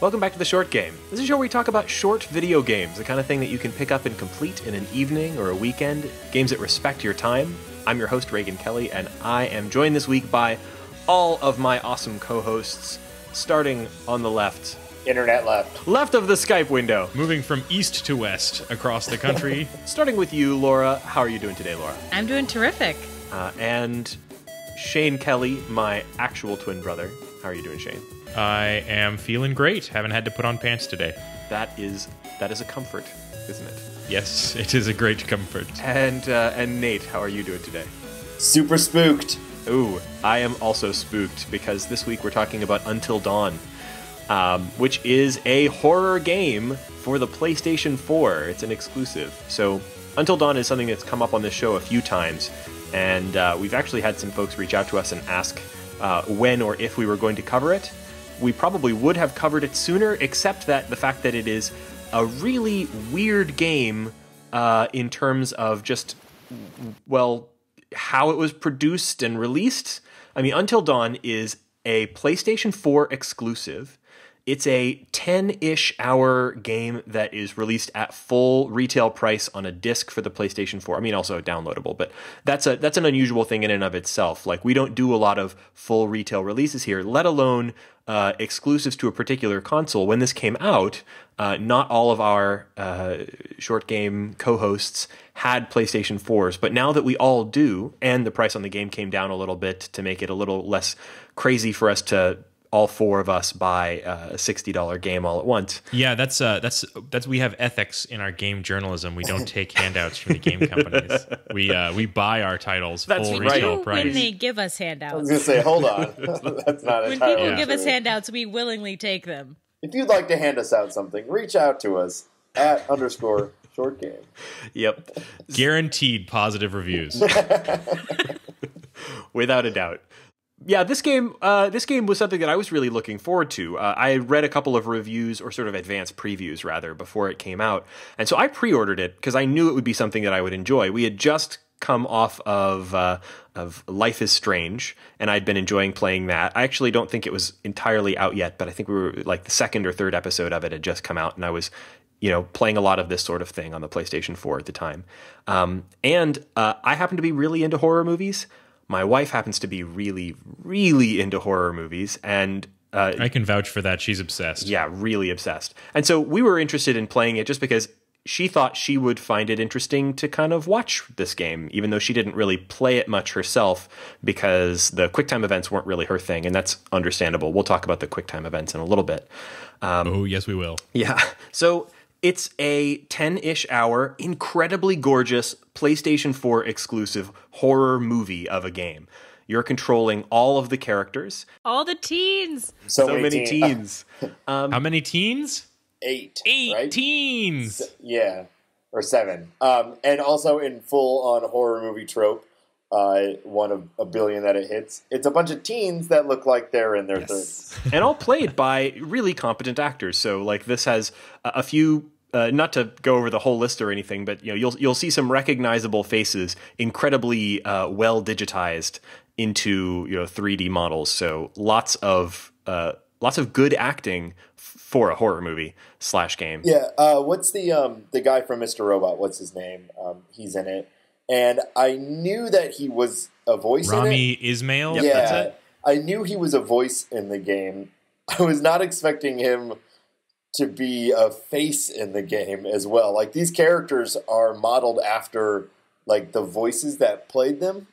Welcome back to the Short Game. This is a show where we talk about short video games, the kind of thing that you can pick up and complete in an evening or a weekend, games that respect your time. I'm your host, Reagan Kelly, and I am joined this week by all of my awesome co hosts, starting on the left. Internet left. Left of the Skype window. Moving from east to west across the country. Starting with you, Laura. How are you doing today, Laura? I'm doing terrific. Uh, and Shane Kelly, my actual twin brother. How are you doing, Shane? I am feeling great. Haven't had to put on pants today. That is that is a comfort, isn't it? Yes, it is a great comfort. And uh, and Nate, how are you doing today? Super spooked. Ooh, I am also spooked because this week we're talking about Until Dawn, um, which is a horror game for the PlayStation 4. It's an exclusive. So, Until Dawn is something that's come up on this show a few times, and uh, we've actually had some folks reach out to us and ask uh, when or if we were going to cover it. We probably would have covered it sooner, except that the fact that it is a really weird game uh, in terms of just, well, how it was produced and released. I mean, Until Dawn is a PlayStation 4 exclusive. It's a 10 ish hour game that is released at full retail price on a disc for the PlayStation 4. I mean, also downloadable, but that's a that's an unusual thing in and of itself. Like we don't do a lot of full retail releases here, let alone uh, exclusives to a particular console. When this came out, uh, not all of our uh, short game co-hosts had PlayStation 4s, but now that we all do, and the price on the game came down a little bit to make it a little less crazy for us to all four of us buy a sixty dollar game all at once. Yeah, that's uh, that's that's we have ethics in our game journalism. We don't take handouts from the game companies. We uh, we buy our titles That's full right. retail When they give us handouts, I was handouts. gonna say, hold on. That's not When entirely people give us handouts, we willingly take them. If you'd like to hand us out something, reach out to us at underscore short game. Yep, Guaranteed positive reviews. without a doubt. Yeah, this game, uh, this game was something that I was really looking forward to. Uh, I had read a couple of reviews, or sort of advanced previews, rather, before it came out, and so I pre-ordered it because I knew it would be something that I would enjoy. We had just come off of uh, of Life is Strange, and I'd been enjoying playing that. I actually don't think it was entirely out yet, but I think we were like the second or third episode of it had just come out, and I was you know, playing a lot of this sort of thing on the PlayStation 4 at the time. Um, and uh, I happen to be really into horror movies. My wife happens to be really, really into horror movies. And uh, I can vouch for that. She's obsessed. yeah, really obsessed. And so we were interested in playing it just because she thought she would find it interesting to kind of watch this game, even though she didn't really play it much herself because the QuickTime events weren't really her thing. And that's understandable. We'll talk about the QuickTime events in a little bit. Oh yes, we will. Yeah. So it's a 10 ish hour, incredibly gorgeous PlayStation 4 exclusive horror movie of a game. You're controlling all of the characters, All the teens. So, so many teen- teens. How many teens? eight. Eight right? teens. Yeah, or seven. Um, and also in full on horror movie trope, uh, one of a billion that it hits. It's a bunch of teens that look like they're in their thirties. and all played by really competent actors. So, like, this has a, a few. Uh, not to go over the whole list or anything, but you know you'll you'll see some recognizable faces, incredibly uh, well digitized into you know 3D models. So lots of uh, lots of good acting for a horror movie slash game. Yeah. Uh, what's the um, the guy from Mr. Robot? What's his name? Um, he's in it, and I knew that he was a voice in it. Rami Ismail. Yep, yeah, that's it. I knew he was a voice in the game. I was not expecting him to be a face in the game as well. Like these characters are modeled after like the voices that played them.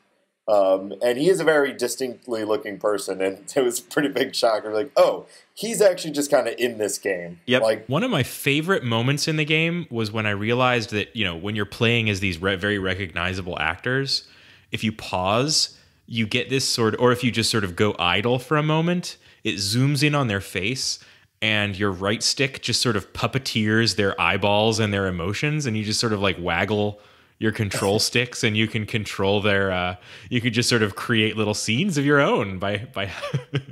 Um, and he is a very distinctly looking person, and it was a pretty big shock. I like, "Oh, he's actually just kind of in this game." Yep. Like, One of my favorite moments in the game was when I realized that, you know, when you're playing as these re- very recognizable actors, if you pause, you get this sort of, or if you just sort of go idle for a moment, it zooms in on their face and your right stick just sort of puppeteers their eyeballs and their emotions and you just sort of like waggle your control sticks and you can control their uh you could just sort of create little scenes of your own by by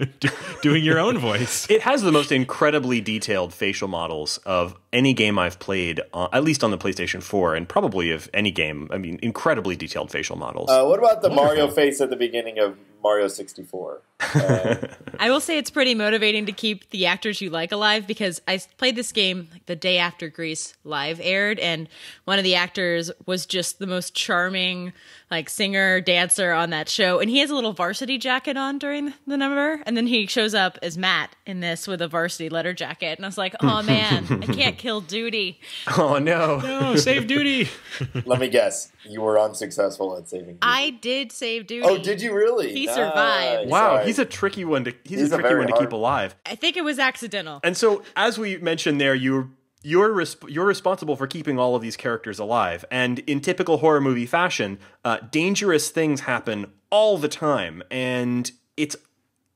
doing your own voice. It has the most incredibly detailed facial models of any game I've played, uh, at least on the PlayStation 4, and probably of any game. I mean, incredibly detailed facial models. Uh, what about the Mario face at the beginning of Mario 64? Uh, I will say it's pretty motivating to keep the actors you like alive because I played this game like the day after Grease live aired, and one of the actors was just the most charming, like singer dancer on that show, and he has a little varsity jacket on during the number, and then he shows up as Matt in this with a varsity letter jacket, and I was like, oh man, I can't kill Duty. oh no! No, save duty. let me guess. You were unsuccessful at saving. I did save Duty. Oh, did you really? He survived. Wow, Alright. he's a tricky one to he's, He's a a tricky very one to keep alive. I think it was accidental. And so, as we mentioned there, you you're resp- you're responsible for keeping all of these characters alive. And in typical horror movie fashion, uh, dangerous things happen all the time, and it's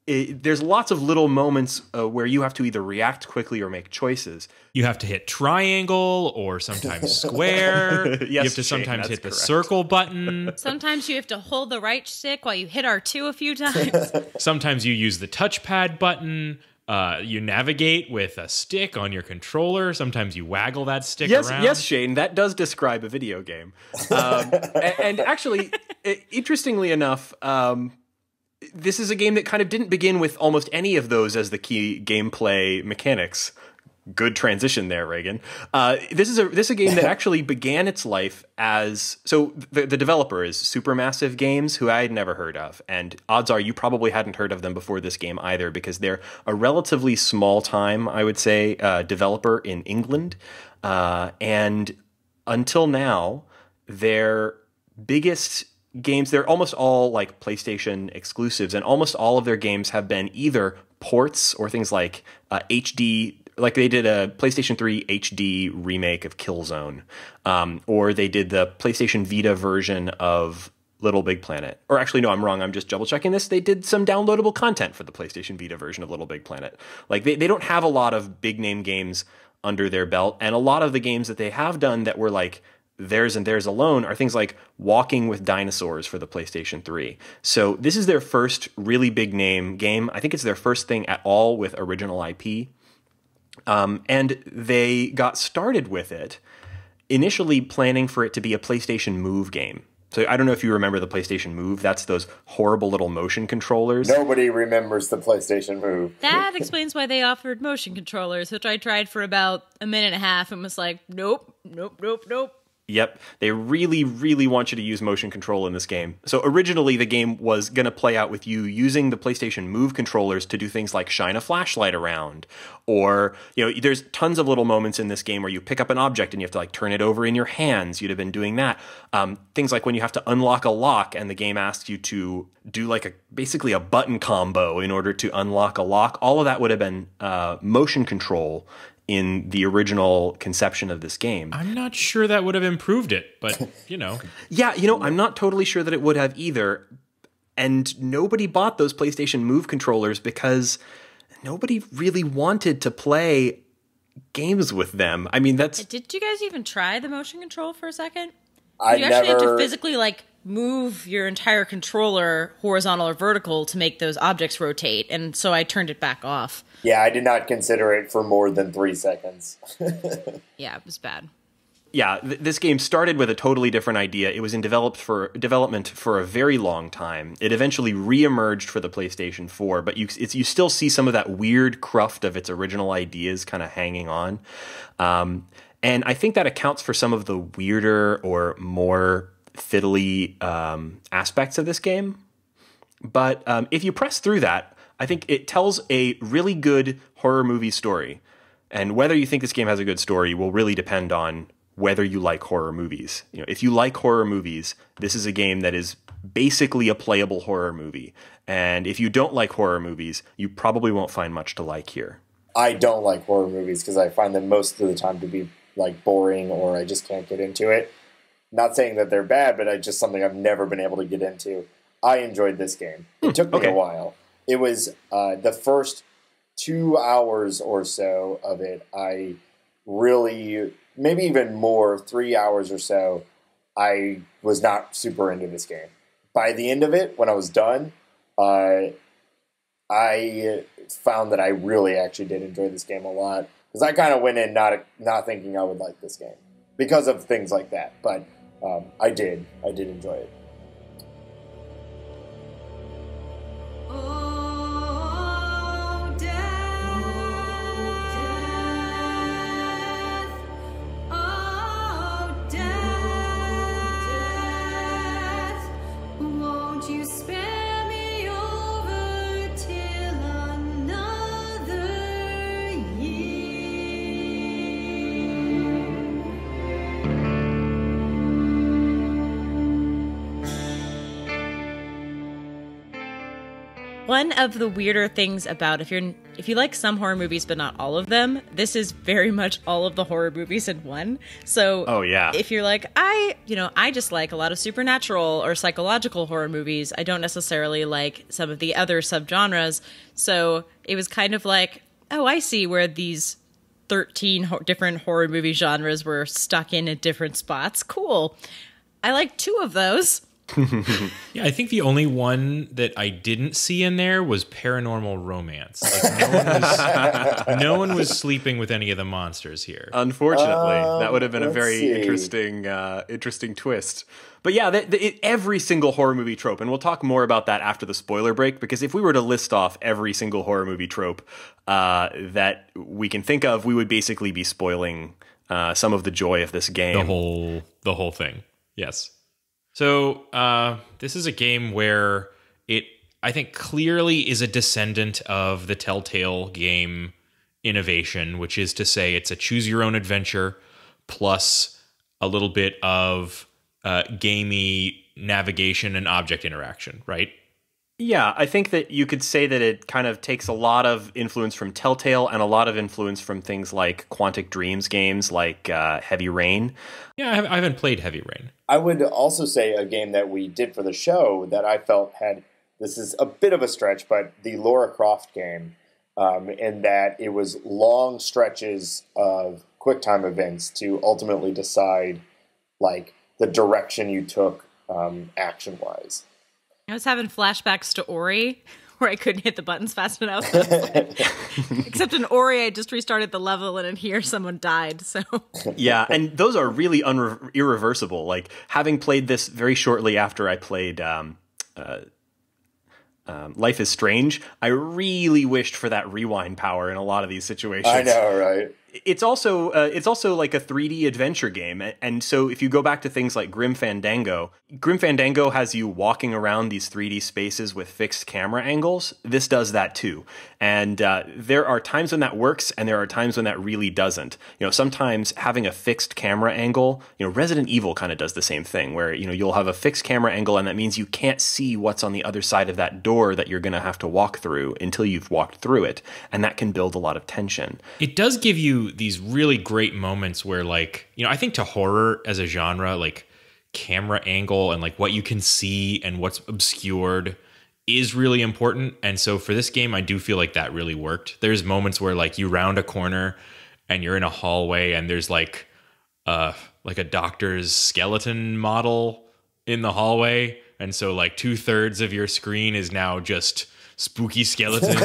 it, there's lots of little moments uh, where you have to either react quickly or make choices. You have to hit triangle or sometimes square. you have to Shane, sometimes that's hit the circle button. Sometimes you have to hold the right stick while you hit R2 a few times. Sometimes you use the touchpad button. Uh, you navigate with a stick on your controller. Sometimes you waggle that stick Yes, around. yes, Shane, that does describe a video game. Um, a- and, actually, interestingly enough, um, this is a game that kind of didn't begin with almost any of those as the key gameplay mechanics. Good transition there, Reagan. Uh, this is a this is a game that actually began its life as so the, the developer is Supermassive Games, who I had never heard of, and odds are you probably hadn't heard of them before this game either, because they're a relatively small time, I would say, uh, developer in England, uh, and until now, their biggest games they're almost all like PlayStation exclusives and almost all of their games have been either ports or things like uh, HD like they did a PlayStation 3 HD remake of Killzone um, or they did the PlayStation Vita version of Little Big Planet. Or actually, no, I'm wrong. I'm just double checking this. They did some downloadable content for the PlayStation Vita version of Little Big Planet. Like they, they don't have a lot of big name games under their belt, and a lot of the games that they have done that were like theirs and theirs alone are things like Walking with Dinosaurs for the PlayStation 3. So this is their first really big name game. I think it's their first thing at all with original IP. Um, and they got started with it initially planning for it to be a PlayStation Move game. So I don't know if you remember the PlayStation Move. That's those horrible little motion controllers. Nobody remembers the PlayStation Move. That explains why they offered motion controllers, which I tried for about a minute and a half and was like, nope, nope, nope, nope. Yep. They really, really want you to use motion control in this game. So originally, the game was going to play out with you using the PlayStation Move controllers to do things like shine a flashlight around. Or, you know, there's tons of little moments in this game where you pick up an object and you have to like turn it over in your hands. You'd have been doing that. Um, things like when you have to unlock a lock and the game asks you to do like a basically a button combo in order to unlock a lock. All of that would have been uh, motion control in the original conception of this game. I'm not sure that would have improved it, but you know, Yeah, you know, I'm not totally sure that it would have either. And nobody bought those PlayStation Move controllers because nobody really wanted to play games with them. I mean, that's Did you guys even try the motion control for a second? I you actually have never. to physically like move your entire controller horizontal or vertical to make those objects rotate, and so I turned it back off. yeah, I did not consider it for more than three seconds. Yeah, it was bad. yeah, th- this game started with a totally different idea. It was in developed for development for a very long time. It eventually reemerged for the PlayStation 4, but you it's, you still see some of that weird cruft of its original ideas kind of hanging on. Um, and I think that accounts for some of the weirder or more fiddly um, aspects of this game. But um, if you press through that, I think it tells a really good horror movie story. And whether you think this game has a good story will really depend on whether you like horror movies. You know, if you like horror movies, this is a game that is basically a playable horror movie. And if you don't like horror movies, you probably won't find much to like here. I don't like horror movies because I find them most of the time to be like boring or I just can't get into it. Not saying that they're bad, but it's just something I've never been able to get into. I enjoyed this game. It took me okay. a while. It was uh, the first two hours or so of it. I really, maybe even more, three hours or so. I was not super into this game. By the end of it, when I was done, uh, I found that I really actually did enjoy this game a lot. because I kind of went in not not thinking I would like this game because of things like that. But um, I did. I did enjoy it. One of the weirder things about if you're if you like some horror movies but not all of them, this is very much all of the horror movies in one. So Oh, yeah. if you're like I, you know, I just like a lot of supernatural or psychological horror movies. I don't necessarily like some of the other subgenres. So it was kind of like, oh, I see where these 13 ho- different horror movie genres were stuck in at different spots. Cool. I like two of those. Yeah, I think the only one that I didn't see in there was paranormal romance. Like no one was, no one was sleeping with any of the monsters here. Unfortunately, Um, that would have been a very see. interesting, uh, interesting twist. But yeah, the, the, it, every single horror movie trope, and we'll talk more about that after the spoiler break. Because if we were to list off every single horror movie trope uh, that we can think of, we would basically be spoiling uh, some of the joy of this game. the whole the whole thing. Yes. So uh, this is a game where it I think clearly is a descendant of the Telltale game innovation, which is to say it's a choose your own adventure plus a little bit of uh, gamey navigation and object interaction, right? Yeah, I think that you could say that it kind of takes a lot of influence from Telltale and a lot of influence from things like Quantic Dreams games like uh, Heavy Rain. Yeah, I haven't played Heavy Rain. I would also say a game that we did for the show that I felt had this is a bit of a stretch, but the Lara Croft game, um, in that it was long stretches of QuickTime events to ultimately decide like the direction you took um, action wise. I was having flashbacks to Ori where I couldn't hit the buttons fast enough. Except in Ori, I just restarted the level, and in here, someone died. So yeah, and those are really unre- irreversible. Like having played this very shortly after I played um, uh, um, Life is Strange, I really wished for that rewind power in a lot of these situations. I know, right? It's also uh, it's also like a 3D adventure game, and so if you go back to things like Grim Fandango, Grim Fandango has you walking around these 3D spaces with fixed camera angles. This does that too, and uh, there are times when that works, and there are times when that really doesn't. You know, sometimes having a fixed camera angle, you know, Resident Evil kind of does the same thing, where you know you'll have a fixed camera angle, and that means you can't see what's on the other side of that door that you're going to have to walk through until you've walked through it, and that can build a lot of tension. it does give you these really great moments where like you know i think to horror as a genre like camera angle and like what you can see and what's obscured is really important. And so for this game i do feel like that really worked. There's moments where like you round a corner and you're in a hallway and there's like uh like a doctor's skeleton model in the hallway. And so like two-thirds of your screen is now just spooky skeleton.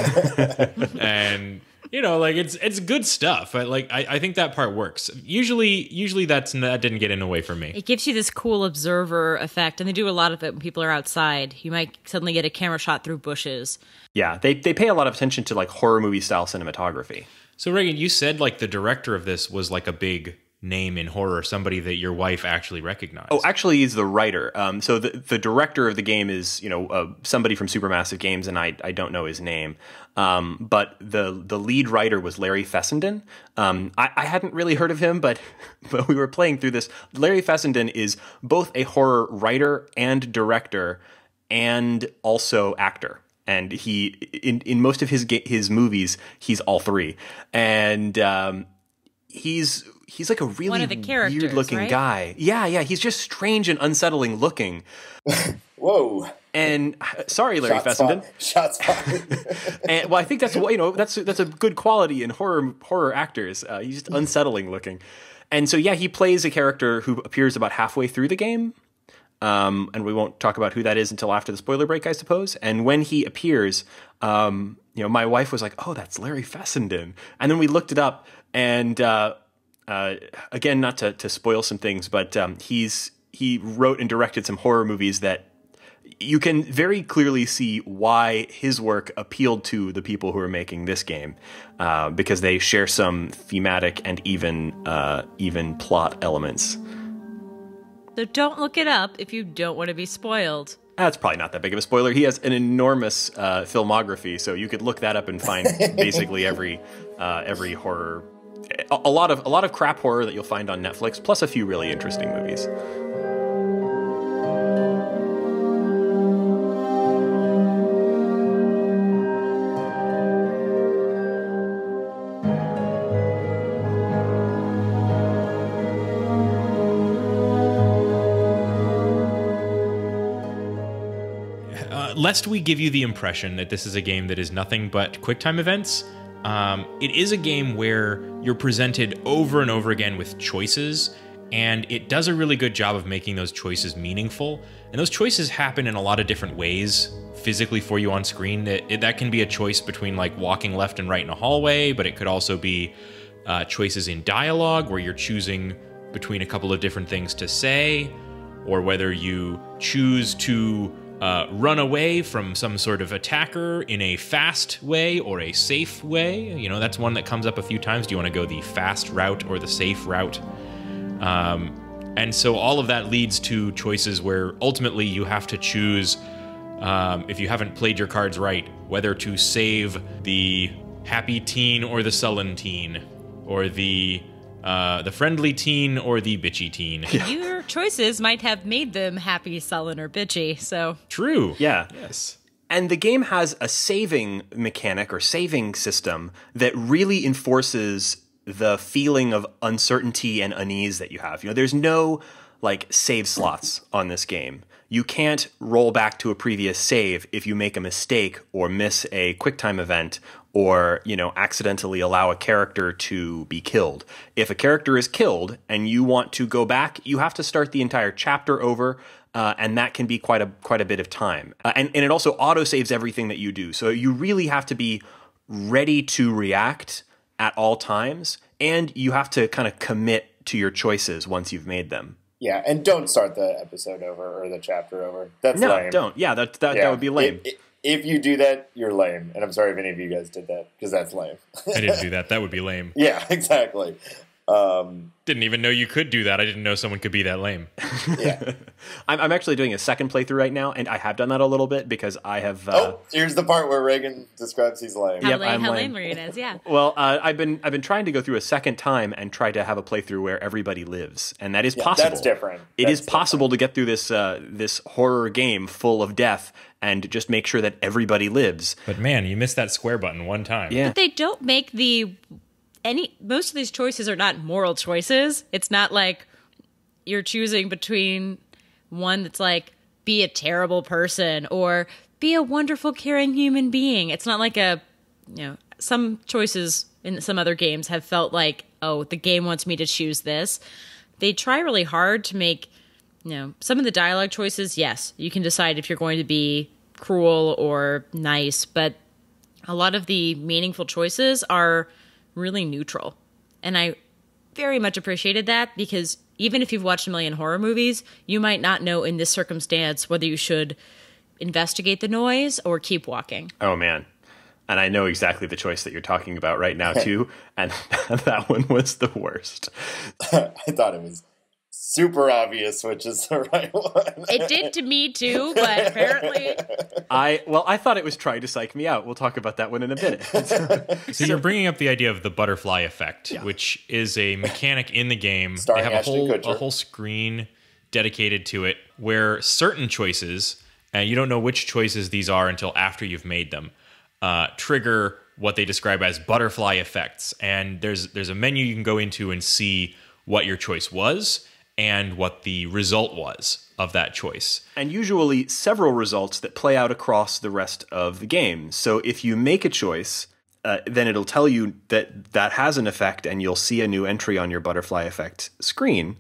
And you know like it's it's good stuff I, like I, I think that part works usually usually that's that didn't get in the way for me it gives you this cool observer effect, and they do a lot of it when people are outside. You might suddenly get a camera shot through bushes. Yeah, they they pay a lot of attention to like horror movie style cinematography. so reagan you said like the director of this was like a big name in horror somebody that your wife actually recognized Oh, actually, he's the writer. Um, so the the director of the game is you know uh, somebody from Supermassive Games, and I I don't know his name. Um, but the the lead writer was Larry Fessenden. Um, I, I hadn't really heard of him, but but we were playing through this. Larry Fessenden is both a horror writer and director, and also actor. And he in in most of his his movies, he's all three. And um, he's he's like a really One of the characters, weird looking right? guy. Yeah, yeah, he's just strange and unsettling looking. Whoa! And sorry, Larry Shots Fessenden. fired. Shots fired. And, well, I think that's what you know. That's that's a good quality in horror horror actors. Uh, he's just unsettling looking. And so yeah, he plays a character who appears about halfway through the game. Um, and we won't talk about who that is until after the spoiler break, I suppose. And when he appears, um, you know, my wife was like, "Oh, that's Larry Fessenden," and then we looked it up. And uh, uh, again, not to, to spoil some things, but um, he's he wrote and directed some horror movies that you can very clearly see why his work appealed to the people who are making this game, uh, because they share some thematic and even uh, even plot elements. So don't look it up if you don't want to be spoiled. That's probably not that big of a spoiler. He has an enormous uh, filmography, so you could look that up and find basically every uh, every horror, a, lot of a lot of crap horror that you'll find on Netflix, plus a few really interesting movies. Uh, lest we give you the impression that this is a game that is nothing but QuickTime events, um, it is a game where you're presented over and over again with choices, and it does a really good job of making those choices meaningful. And those choices happen in a lot of different ways physically for you on screen. That that can be a choice between like walking left and right in a hallway, but it could also be uh, choices in dialogue where you're choosing between a couple of different things to say, or whether you choose to uh, run away from some sort of attacker in a fast way or a safe way. You know, that's one that comes up a few times. Do you want to go the fast route or the safe route? Um, and so all of that leads to choices where ultimately you have to choose, um, if you haven't played your cards right, whether to save the happy teen or the sullen teen, or the uh, the friendly teen or the bitchy teen. Your choices might have made them happy, sullen, or bitchy. So True. Yeah. Yes. And the game has a saving mechanic or saving system that really enforces the feeling of uncertainty and unease that you have. You know, there's no like save slots on this game. You can't roll back to a previous save if you make a mistake or miss a QuickTime event or, you know, accidentally allow a character to be killed. If a character is killed and you want to go back, you have to start the entire chapter over uh, and that can be quite a quite a bit of time. Uh, and and it also auto saves everything that you do. So you really have to be ready to react at all times, and you have to kind of commit to your choices once you've made them. Yeah, and don't start the episode over or the chapter over. That's No, lame. don't. Yeah, that that, Yeah. that would be lame. If, if you do that, you're lame. And I'm sorry if any of you guys did that because that's lame. I didn't do that. That would be lame. yeah, exactly. Um, Didn't even know you could do that. I didn't know someone could be that lame. yeah. I'm, I'm actually doing a second playthrough right now, and I have done that a little bit because I have. Uh, oh, here's the part where Reagan describes he's lame. how Yep, lame, I'm how lame. lame Reagan is, yeah. Well, uh, I've been I've been trying to go through a second time and try to have a playthrough where everybody lives, and that is Yeah, possible. that's different. It is That's possible to get through this uh, this horror game full of death and just make sure that everybody lives. But man, you missed that square button one time. Yeah, But they don't make the any most of these choices are not moral choices. It's not like you're choosing between one that's like be a terrible person or be a wonderful caring human being. It's not like a you know, some choices in some other games have felt like, oh, the game wants me to choose this. They try really hard to make you know, some of the dialogue choices, yes, you can decide if you're going to be cruel or nice, but a lot of the meaningful choices are really neutral. And I very much appreciated that because even if you've watched a million horror movies, you might not know in this circumstance whether you should investigate the noise or keep walking. Oh man. And I know exactly the choice that you're talking about right now too, and that one was the worst. I thought it was super obvious which is the right one. It did to me too, but apparently I well, I thought it was trying to psych me out. We'll talk about that one in a minute. So you're bringing up the idea of the butterfly effect, which is a mechanic in the game. Starring they have a whole Kutcher. a whole screen dedicated to it, where certain choices, and you don't know which choices these are until after you've made them, uh, trigger what they describe as butterfly effects. And there's there's a menu you can go into and see what your choice was and what the result was of that choice. and usually several results that play out across the rest of the game. So if you make a choice, uh, then it'll tell you that that has an effect, and you'll see a new entry on your butterfly effect screen.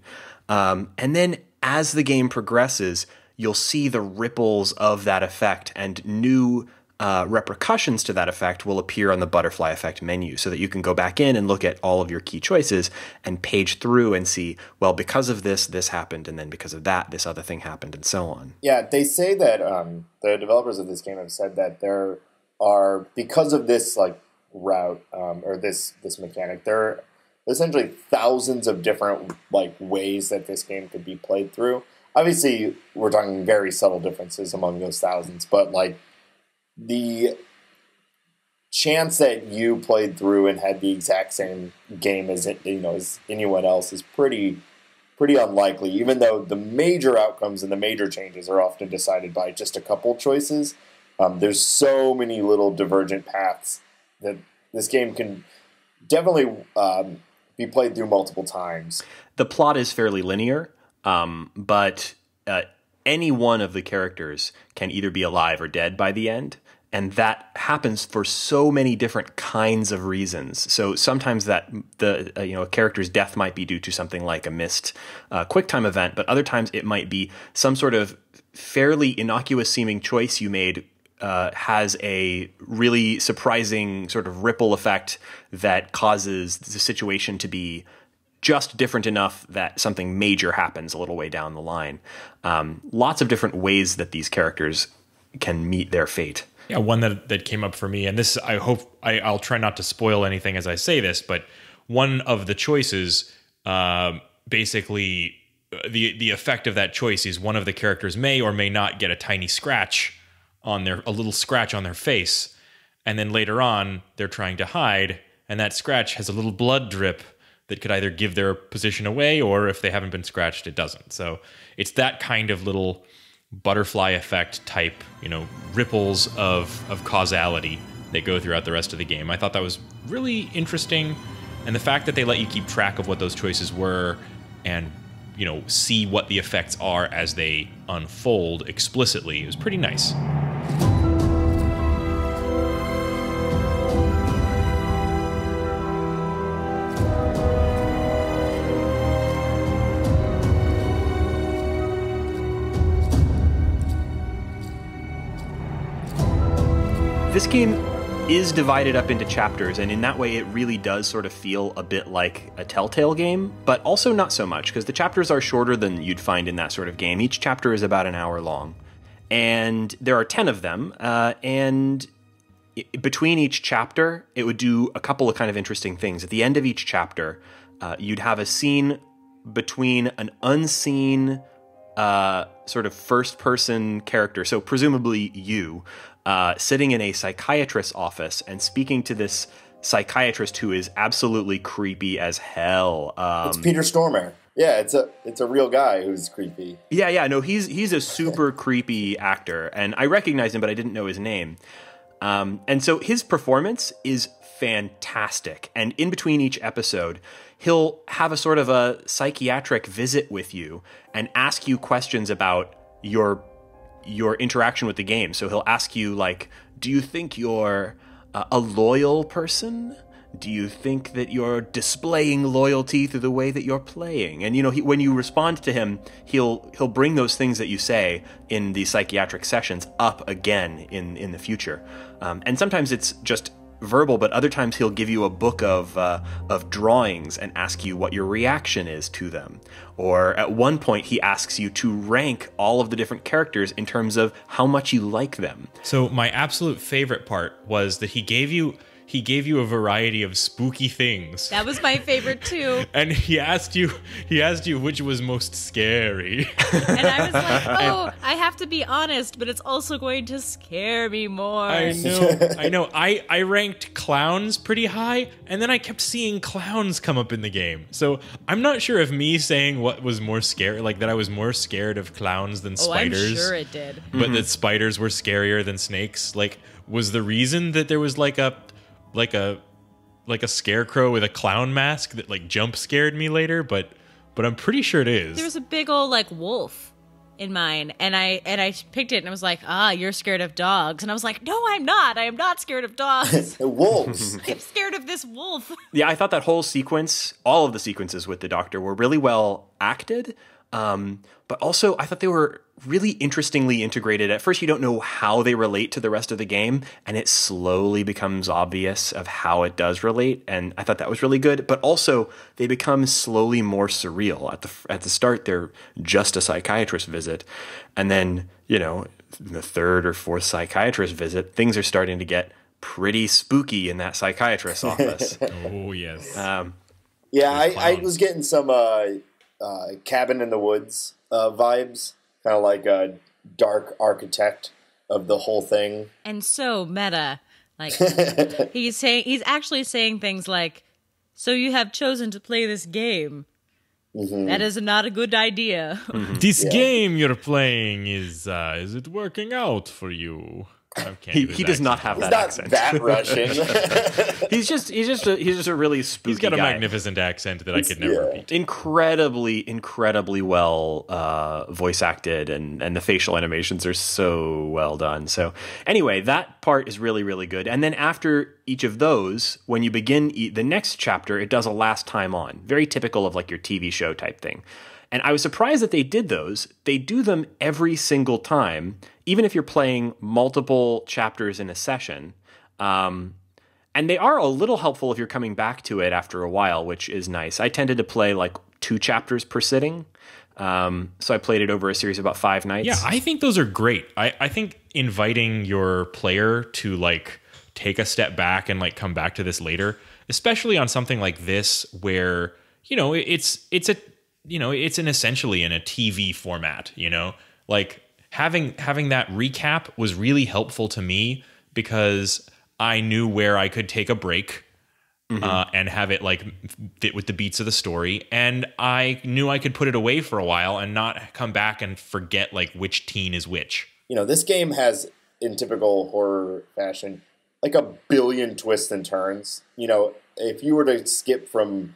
Um, and then as the game progresses, you'll see the ripples of that effect and new uh, repercussions to that effect will appear on the butterfly effect menu so that you can go back in and look at all of your key choices and page through and see, well, because of this, this happened, and then because of that, this other thing happened, and so on. Yeah, they say that um, the developers of this game have said that there are because of this like route um, or this this mechanic, there are essentially thousands of different like ways that this game could be played through. Obviously, we're talking very subtle differences among those thousands, but like the chance that you played through and had the exact same game as it, you know as anyone else is pretty pretty unlikely. Even though the major outcomes and the major changes are often decided by just a couple choices, um, there's so many little divergent paths that this game can definitely um, be played through multiple times. the plot is fairly linear, um, but uh, any one of the characters can either be alive or dead by the end. And that happens for so many different kinds of reasons. So sometimes that the uh, you know a character's death might be due to something like a missed uh, QuickTime event, but other times it might be some sort of fairly innocuous seeming choice you made uh, has a really surprising sort of ripple effect that causes the situation to be just different enough that something major happens a little way down the line. Um, lots of different ways that these characters can meet their fate. Yeah, one that that came up for me, and this I hope I, I'll try not to spoil anything as I say this, but one of the choices, um, basically, uh, the the effect of that choice is one of the characters may or may not get a tiny scratch on their a little scratch on their face, and then later on they're trying to hide, and that scratch has a little blood drip that could either give their position away or if they haven't been scratched, it doesn't. So it's that kind of little butterfly effect type, you know, ripples of of causality that go throughout the rest of the game. I thought that was really interesting, and the fact that they let you keep track of what those choices were and you know see what the effects are as they unfold explicitly is pretty nice. This game is divided up into chapters, and in that way, it really does sort of feel a bit like a Telltale game, but also not so much, because the chapters are shorter than you'd find in that sort of game. Each chapter is about an hour long, and there are 10 of them, uh, and i- between each chapter, it would do a couple of kind of interesting things. At the end of each chapter, uh, you'd have a scene between an unseen uh, sort of first person character, so presumably you, uh, sitting in a psychiatrist's office and speaking to this psychiatrist who is absolutely creepy as hell. Um, It's Peter Stormare. Yeah, it's a it's a real guy who's creepy. yeah, yeah, no, he's he's a super creepy actor, and I recognized him, but I didn't know his name. Um, and so his performance is fantastic. And in between each episode, he'll have a sort of a psychiatric visit with you and ask you questions about your your interaction with the game. So he'll ask you like, "Do you think you're uh, a loyal person?" Do you think that you're displaying loyalty through the way that you're playing? And you know, he, when you respond to him, he'll he'll bring those things that you say in the psychiatric sessions up again in in the future. Um, and sometimes it's just verbal, but other times he'll give you a book of uh, of drawings and ask you what your reaction is to them. Or at one point, he asks you to rank all of the different characters in terms of how much you like them. So my absolute favorite part was that he gave you he gave you a variety of spooky things. That was my favorite too. and he asked you he asked you which was most scary. And I was like, oh, I have to be honest, but it's also going to scare me more. I know. I know. I I ranked clowns pretty high and then I kept seeing clowns come up in the game. So, I'm not sure if me saying what was more scary like that I was more scared of clowns than oh, I'm sure it did. but mm-hmm. that spiders were scarier than snakes like was the reason that there was like a like a like a scarecrow with a clown mask that like jump scared me later but but i'm pretty sure it is There was a big old like wolf in mine, and I and I picked it and I was like, ah, you're scared of dogs, and I was like, no, I'm not. I am not scared of dogs. Wolves. I'm scared of this wolf. Yeah, I thought that whole sequence, all of the sequences with the Doctor, were really well acted. Um, but also, I thought they were really interestingly integrated. At first, you don't know how they relate to the rest of the game, and it slowly becomes obvious of how it does relate. And I thought that was really good. But also, they become slowly more surreal. At the at the start, they're just a psychiatrist visit, and then you know, the third or fourth psychiatrist visit, things are starting to get pretty spooky in that psychiatrist's office. Oh yes. Um, Yeah, I, I was getting some uh, uh, cabin in the woods uh, vibes, kind of like a dark architect of the whole thing. and so meta. Like he's saying, he's actually saying things like, "So you have chosen to play this game. Mm-hmm. That is not a good idea." this game you're playing is uh, is it working out for you? I he he does not accent. have He's that not accent. that Russian. he's just he's just a, he's just a really spooky He's got a guy. magnificent accent that I could never yeah. repeat. incredibly incredibly well uh, voice acted and and the facial animations are so well done so anyway that part is really really good and then after each of those when you begin e- the next chapter it does a last time on very typical of like your tv show type thing and i was surprised that they did those they do them every single time even if you're playing multiple chapters in a session um, and they are a little helpful if you're coming back to it after a while, which is nice. I tended to play like two chapters per sitting. Um, so I played it over a series of about five nights. Yeah, I think those are great. I, I think inviting your player to like take a step back and like come back to this later, especially on something like this where, you know, it's it's a you know, it's an essentially in a TV format, you know? Like having having that recap was really helpful to me because I knew where I could take a break uh, and have it like fit with the beats of the story. And I knew I could put it away for a while and not come back and forget like which teen is which. you know, this game has, in typical horror fashion, like a billion twists and turns. You know, if you were to skip from,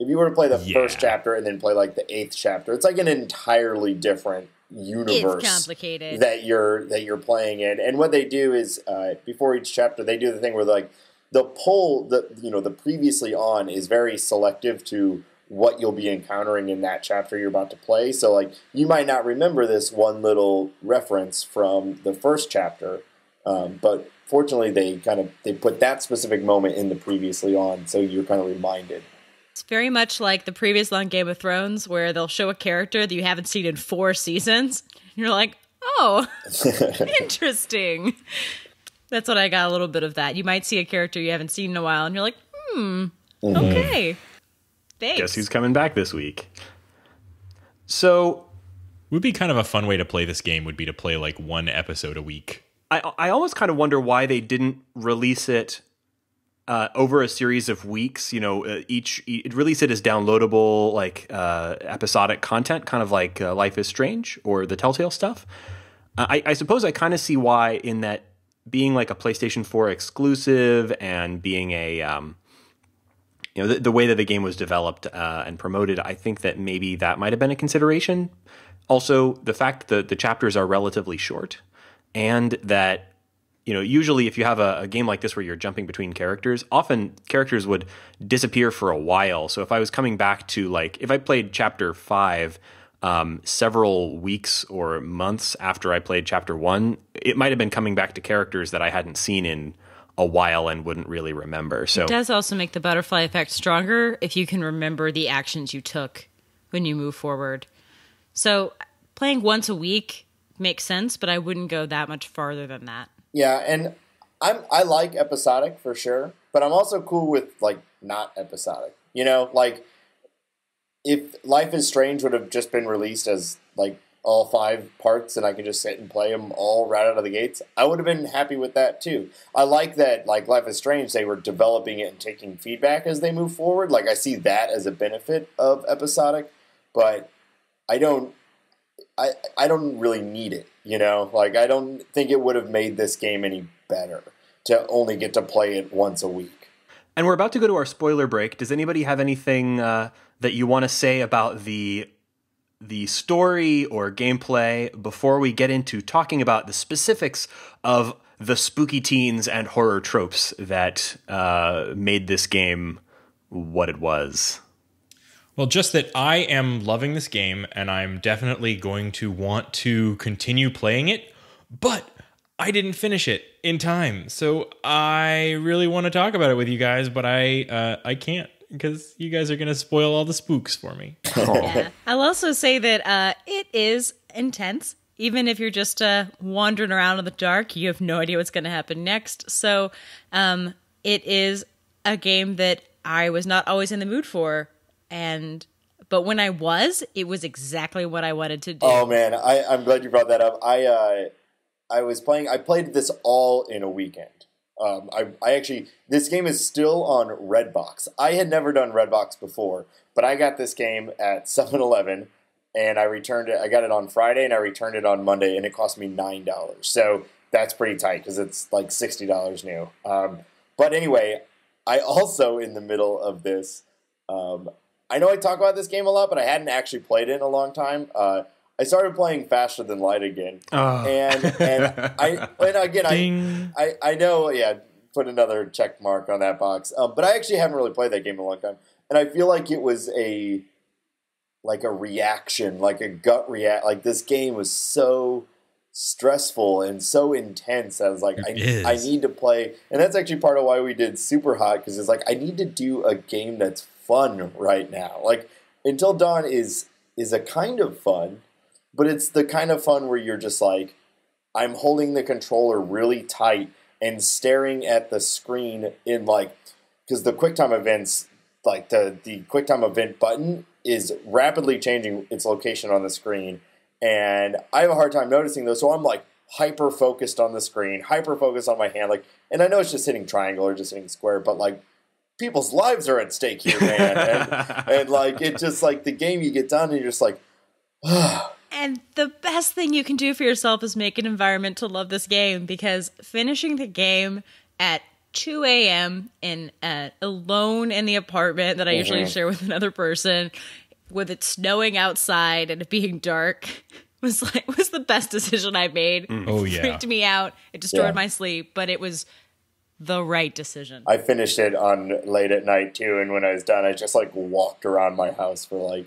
if you were to play the Yeah. first chapter and then play like the eighth chapter, it's like an entirely different universe It's complicated. that you're that you're playing in. And what they do is, uh, before each chapter, they do the thing where like they'll pull the you know the previously on is very selective to what you'll be encountering in that chapter you're about to play. So like you might not remember this one little reference from the first chapter, um, but fortunately they kind of they put that specific moment in the previously on, so you're kind of reminded. It's very much like the previous on Game of Thrones, where they'll show a character that you haven't seen in four seasons. You're like, oh, interesting. That's what I got a little bit of that. You might see a character you haven't seen in a while, and you're like, hmm, okay. Thanks. Guess who's coming back this week? So Would be kind of a fun way to play this game would be to play like one episode a week. I, I almost kind of wonder why they didn't release it uh, over a series of weeks. You know, uh, each it release it as downloadable, like uh, episodic content, kind of like uh, Life is Strange or the Telltale stuff. Uh, I, I suppose I kind of see why in that being like a PlayStation 4 exclusive and being a um, you know the, the way that the game was developed and promoted. I think that maybe that might have been a consideration. Also, the fact that the chapters are relatively short and that you know usually if you have a, a game like this where you're jumping between characters often characters would disappear for a while so if i was coming back to like if i played chapter five um, several weeks or months after i played chapter one it might have been coming back to characters that i hadn't seen in a while and wouldn't really remember so It does also make the butterfly effect stronger if you can remember the actions you took when you move forward. So playing once a week makes sense, but I wouldn't go that much farther than that. Yeah, and I'm I like episodic for sure, but I'm also cool with like not episodic. You know, like if Life is Strange would have just been released as like all five parts and I could just sit and play them all right out of the gates, I would have been happy with that too. I like that like Life is Strange they were developing it and taking feedback as they move forward. Like I see that as a benefit of episodic, but I don't I I don't really need it, you know? Like I don't think it would have made this game any better to only get to play it once a week. And we're about to go to our spoiler break. Does anybody have anything uh, that you want to say about the the story or gameplay before we get into talking about the specifics of the spooky teens and horror tropes that uh, made this game what it was? Well, just that I am loving this game and I'm definitely going to want to continue playing it, but I didn't finish it in time. So I really want to talk about it with you guys, but I uh, I can't because you guys are going to spoil all the spooks for me. Yeah. I'll also say that uh, it is intense. Even if you're just uh, wandering around in the dark, you have no idea what's going to happen next. So um, it is a game that I was not always in the mood for, and but when I was, it was exactly what I wanted to do. Oh man, I, I'm glad you brought that up. I uh, I was playing. I played this all in a weekend. Um, I, I actually this game is still on Redbox. I had never done Redbox before, but I got this game at 7-Eleven, and I returned it. I got it on Friday, and I returned it on Monday, and it cost me nine dollars. So that's pretty tight because it's like sixty dollars new. Um, but anyway, I also in the middle of this. Um, I know I talk about this game a lot, but I hadn't actually played it in a long time. Uh, I started playing Faster Than Light again, and and I and again I, Ding. I I know yeah put another check mark on that box, um, but I actually haven't really played that game in a long time, and I feel like it was a like a reaction, like a gut react. Like this game was so stressful and so intense. I was like, I, I need to play, and that's actually part of why we did Super Hot because it's like I need to do a game that's fun right now. Like Until Dawn is is a kind of fun, but it's the kind of fun where you're just like, I'm holding the controller really tight and staring at the screen in like because the QuickTime events like the the QuickTime event button is rapidly changing its location on the screen, and I have a hard time noticing those. So I'm like hyper focused on the screen, hyper focused on my hand, like, and I know it's just hitting triangle or just hitting square, but like people's lives are at stake here, man, and, and like it just like the game you get done and you're just like. And the best thing you can do for yourself is make an environment to love this game because finishing the game at 2 a.m. in uh, alone in the apartment that I usually Mhm. share with another person, with it snowing outside and it being dark, was like was the best decision I made. Oh, yeah, it yeah. freaked me out. It destroyed Yeah. my sleep, but it was the right decision. I finished it on late at night too, and when I was done, I just like walked around my house for like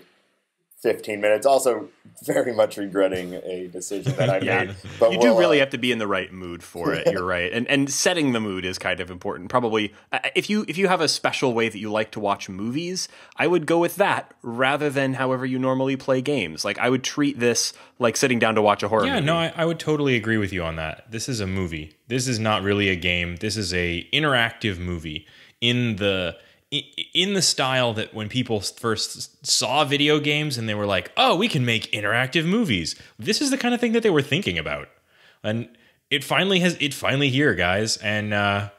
15 minutes. Also, very much regretting a decision that I Yeah. made. But you we'll, do really uh, have to be in the right mood for it. You're right, and and setting the mood is kind of important. Probably, uh, if you if you have a special way that you like to watch movies, I would go with that rather than however you normally play games. Like I would treat this like sitting down to watch a horror Yeah, movie. no, I, I would totally agree with you on that. This is a movie. This is not really a game. This is a interactive movie in the i- in the style that when people first saw video games and they were like, "Oh, we can make interactive movies." This is the kind of thing that they were thinking about, and it finally has. It finally here, guys, and uh,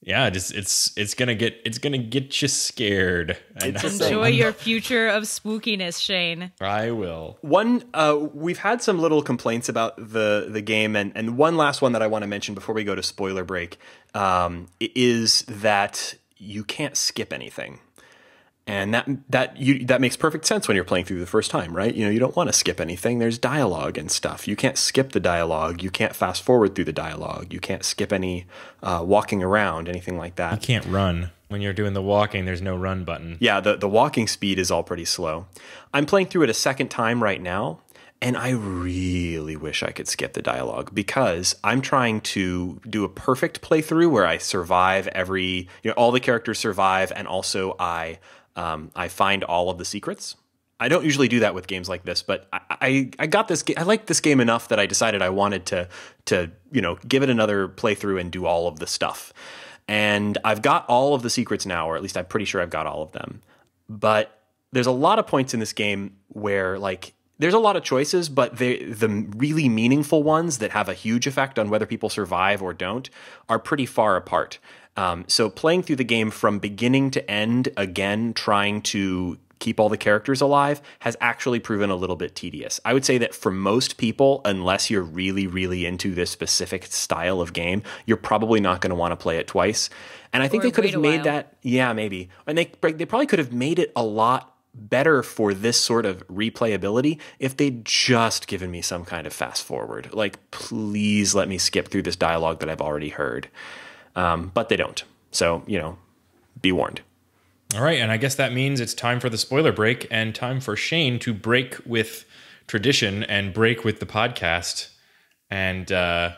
yeah, just it's it's gonna get it's gonna get you scared. And Enjoy your future of spookiness, Shane. I will. One, uh, we've had some little complaints about the the game, and and one last one that I want to mention before we go to spoiler break um, is that you can't skip anything, and that that you that makes perfect sense when you're playing through the first time, right? You know, you don't want to skip anything. There's dialogue and stuff. You can't skip the dialogue. You can't fast forward through the dialogue. You can't skip any uh, walking around, anything like that. You can't run when you're doing the walking. There's no run button. Yeah, the, the walking speed is all pretty slow. I'm playing through it a second time right now, and I really wish I could skip the dialogue because I'm trying to do a perfect playthrough where I survive every, you know, all the characters survive, and also I um, I find all of the secrets. I don't usually do that with games like this, but I, I, I got this. I like this game enough that I decided I wanted to to you know give it another playthrough and do all of the stuff. And I've got all of the secrets now, or at least I'm pretty sure I've got all of them. But there's a lot of points in this game where like there's a lot of choices, but they, the really meaningful ones that have a huge effect on whether people survive or don't are pretty far apart. Um, so playing through the game from beginning to end again, trying to keep all the characters alive has actually proven a little bit tedious. I would say that for most people, unless you're really, really into this specific style of game, you're probably not going to want to play it twice. And I think Or they could have made while. that, yeah, maybe. And they they probably could have made it a lot better for this sort of replayability if they'd just given me some kind of fast forward. Like, please let me skip through this dialogue that I've already heard. Um, but they don't. So, you know, be warned. All right, and I guess that means it's time for the spoiler break and time for Shane to break with tradition and break with the podcast. And uh,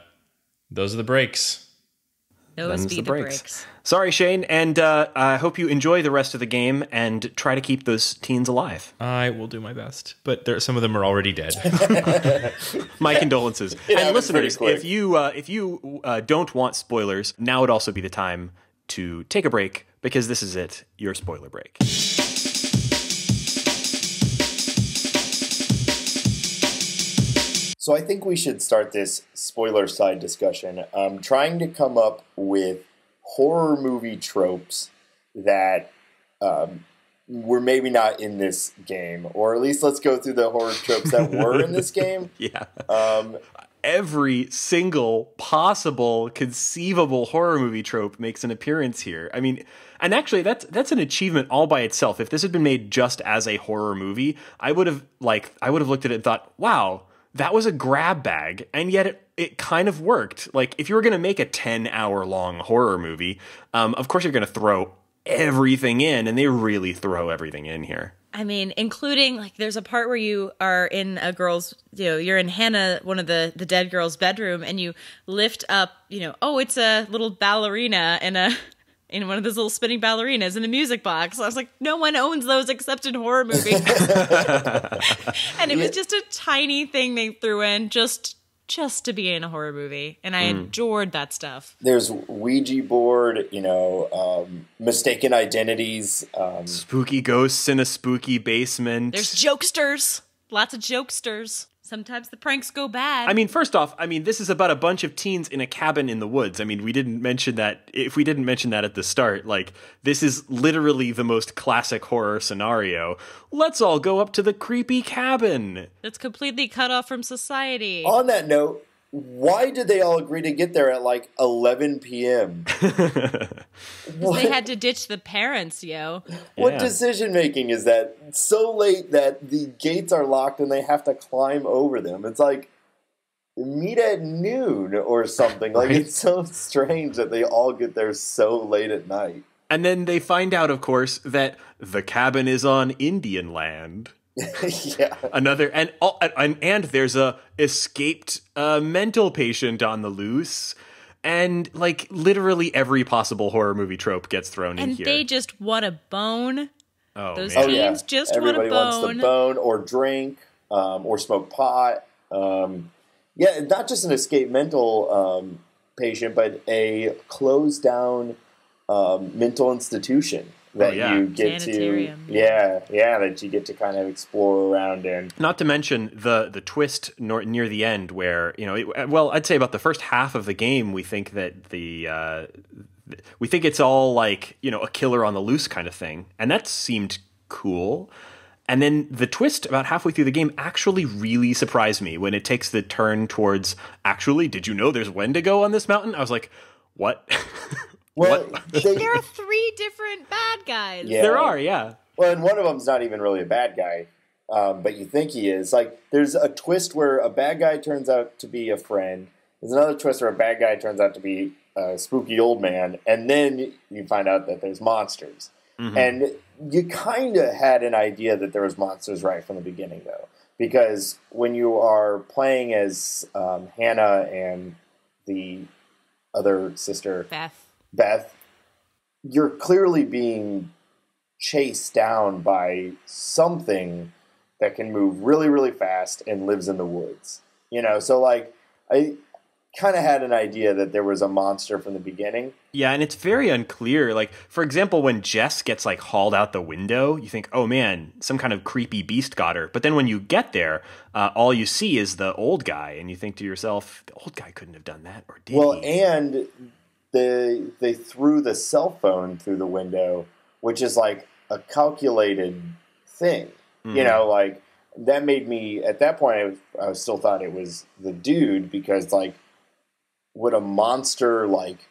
those are the breaks. Those Them's be the the breaks. breaks. Sorry, Shane, and uh, I hope you enjoy the rest of the game and try to keep those teens alive. I will do my best, but there, some of them are already dead. My condolences. It and listeners, if you uh, if you uh, don't want spoilers, now would also be the time to take a break because this is it, your spoiler break. So I think we should start this spoiler side discussion. Um, trying to come up with horror movie tropes that um, were maybe not in this game, or at least let's go through the horror tropes that were in this game. Yeah. Um, Every single possible conceivable horror movie trope makes an appearance here. I mean, and actually that's that's an achievement all by itself. If this had been made just as a horror movie, I would have like I would have looked at it and thought, "Wow, that was a grab bag." And yet it it kind of worked. Like if you were going to make a 10-hour long horror movie, um, of course you're going to throw everything in and they really throw everything in here. I mean, including like there's a part where you are in a girl's, you know, you're in Hannah, one of the the dead girl's bedroom, and you lift up, you know, oh, it's a little ballerina in a in one of those little spinning ballerinas in a music box. I was like, no one owns those except in horror movies. and it was just a tiny thing they threw in just just to be in a horror movie, and I adored that stuff. there's Ouija board, you know, um, mistaken identities. Um, Spooky ghosts in a spooky basement. There's jokesters, lots of jokesters. Sometimes the pranks go bad. I mean, first off, I mean, this is about a bunch of teens in a cabin in the woods. I mean, we didn't mention that. If we didn't mention that at the start, like, this is literally the most classic horror scenario. Let's all go up to the creepy cabin. that's completely cut off from society. on that note, why did they all agree to get there at like 11 p.m.? They had to ditch the parents, yo. What Yeah. decision making is that? So late that the gates are locked and they have to climb over them. It's like meet at noon or something. Like Right. it's so strange that they all get there so late at night. And then they find out, of course, that the cabin is on Indian land. yeah. Another and oh, and, and there's a escaped uh, mental patient on the loose, and like literally every possible horror movie trope gets thrown in And here. they just want a bone. oh those man. Oh yeah. Teens just want a Everybody wants bone. the bone or drink um, or smoke pot. Um, yeah, not just an escaped mental um, patient, but a closed down um, mental institution that Oh, yeah. you get to. Yeah, yeah, that you get to kind of explore around in. Not to mention the the twist nor, near the end, where you know, it, well, I'd say about the first half of the game, we think that the uh, we think it's all like you know a killer on the loose kind of thing, and that seemed cool. And then the twist about halfway through the game actually really surprised me when it takes the turn towards actually, did you know there's Wendigo on this mountain? I was like, what? Well, they, There are three different bad guys. Yeah. there are, yeah. Well, and one of them's not even really a bad guy, um, but you think he is. Like, there's a twist where a bad guy turns out to be a friend. There's another twist where a bad guy turns out to be a spooky old man, and then you find out that there's monsters. And you kind of had an idea that there was monsters right from the beginning, though, because when you are playing as um, Hannah and the other sister, Beth. Beth, you're clearly being chased down by something that can move really, really fast and lives in the woods. You know, so like I kind of had an idea that there was a monster from the beginning. Yeah, and it's very unclear. Like, for example, when Jess gets like hauled out the window, you think, "Oh man, some kind of creepy beast got her." But then when you get there, uh, all you see is the old guy, and you think to yourself, "The old guy couldn't have done that, or did Well, he?" and they they threw the cell phone through the window, which is like a calculated thing. You mm-hmm. know, like that made me at that point. I, was, I still thought it was the dude because like, would a monster like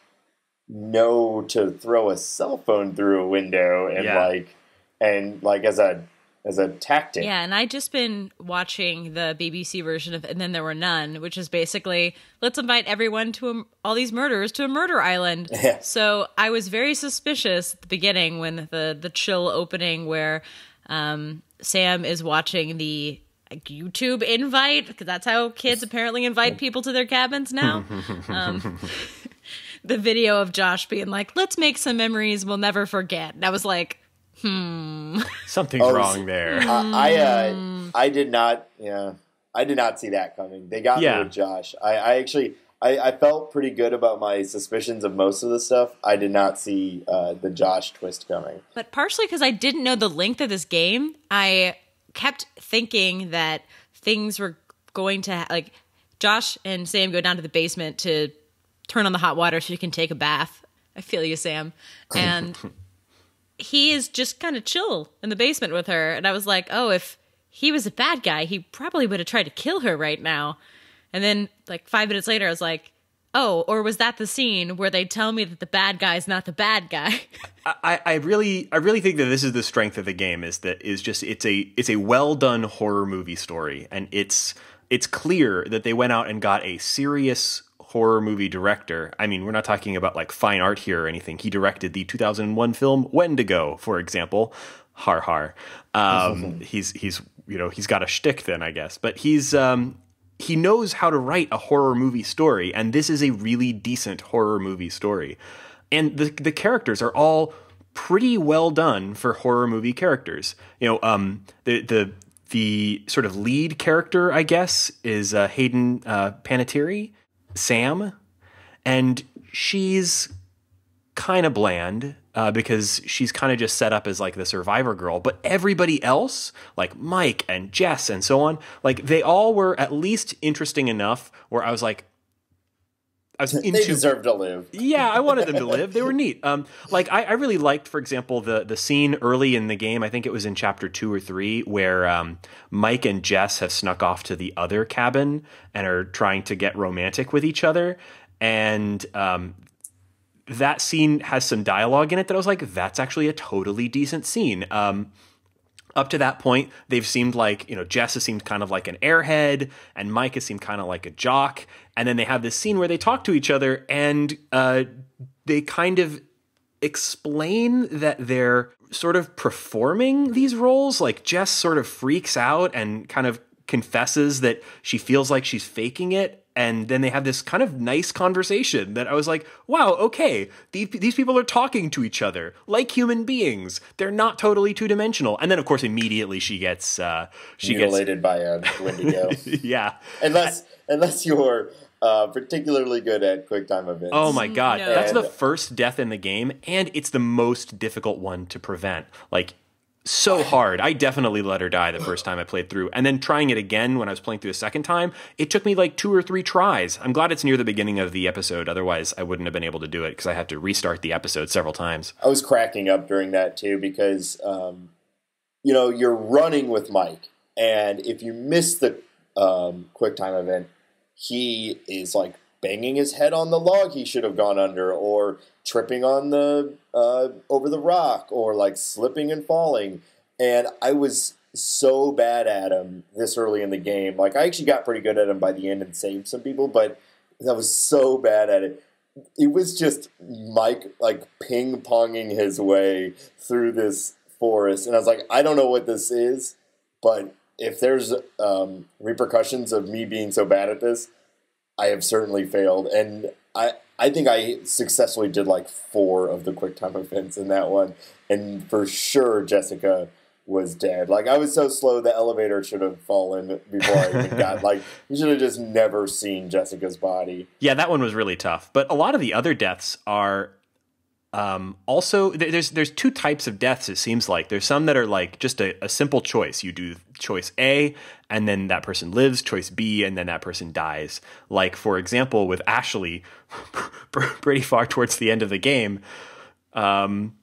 know to throw a cell phone through a window and Yeah. like and like as a as a tactic. Yeah, and I just been watching the BBC version of And Then There Were None, which is basically let's invite everyone to a, all these murderers to a murder island. Yeah. So I was very suspicious at the beginning when the the chill opening where um, Sam is watching the like, YouTube invite because that's how kids apparently invite people to their cabins now. um, the video of Josh being like, "Let's make some memories we'll never forget." And I was like, Something's Oh, wrong there. I I, uh, I did not. Yeah, I did not see that coming. They got Yeah. me with Josh. I, I actually. I, I felt pretty good about my suspicions of most of the stuff. I did not see uh, the Josh twist coming. But partially because I didn't know the length of this game, I kept thinking that things were going to like Josh and Sam go down to the basement to turn on the hot water so you can take a bath. I feel you, Sam. And he is just kind of chill in the basement with her. And I was like, oh, if he was a bad guy, he probably would have tried to kill her right now. And then, like, five minutes later, I was like, oh, or was that the scene where they tell me that the bad guy is not the bad guy? I, I really I really think that this is the strength of the game is that is just it's a it's a well done horror movie story and it's it's clear that they went out and got a serious horror movie director. I mean, we're not talking about like fine art here or anything. He directed the 2001 film Wendigo, for example. Har har. Um, he's he's you know he's got a shtick then I guess, but he's um, he knows how to write a horror movie story, and this is a really decent horror movie story. And the the characters are all pretty well done for horror movie characters. You know, um, the the the sort of lead character, I guess, is uh, Hayden uh, Panettiere, Sam, and she's kind of bland uh, because she's kind of just set up as like the survivor girl. But everybody else, like Mike and Jess and so on, like they all were at least interesting enough where I was like, I was They deserve to live. yeah, I wanted them to live. They were neat. Um, like I, I really liked, for example, the the scene early in the game. I think it was in chapter two or three where um, Mike and Jess have snuck off to the other cabin and are trying to get romantic with each other. And um, that scene has some dialogue in it that I was like, that's actually a totally decent scene. Um, up to that point, they've seemed like, you know, Jess has seemed kind of like an airhead, and Mike has seemed kind of like a jock. And then they have this scene where they talk to each other and uh, they kind of explain that they're sort of performing these roles. Like Jess sort of freaks out and kind of confesses that she feels like she's faking it. And then they have this kind of nice conversation that I was like, wow, okay, these, these people are talking to each other like human beings. They're not totally two dimensional. And then, of course, immediately she gets, uh, she Mutilated by a Wendigo. yeah. unless unless you're uh, particularly good at QuickTime events. Oh my god, No. that's the first death in the game, and it's the most difficult one to prevent. Like so hard. I definitely let her die the first time I played through, and then trying it again when I was playing through a second time, it took me like two or three tries. I'm glad it's near the beginning of the episode. Otherwise, I wouldn't have been able to do it because I had to restart the episode several times. I was cracking up during that too because um, you know you're running with Mike, and if you miss the um, QuickTime event, he is like banging his head on the log he should have gone under, or tripping on the uh, over the rock, or like slipping and falling. And I was so bad at him this early in the game. Like I actually got pretty good at him by the end and saved some people, but I was so bad at it it was just Mike like ping ponging his way through this forest, and I was like, I don't know what this is, but if there's um, repercussions of me being so bad at this, I have certainly failed, and I I think I successfully did like four of the QuickTime events in that one, and for sure Jessica was dead. Like I was so slow, the elevator should have fallen before I even got. Like you should have just never seen Jessica's body. Yeah, that one was really tough. But a lot of the other deaths are um, also there- there's there's two types of deaths. It seems like there's some that are like just a, a simple choice. You do choice A, and then that person lives. Choice B, and then that person dies. Like for example, with Ashley, pretty far towards the end of the game. Um,